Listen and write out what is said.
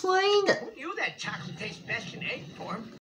plain. Who knew that chocolate tastes best in egg form?